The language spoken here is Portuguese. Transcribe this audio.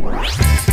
Música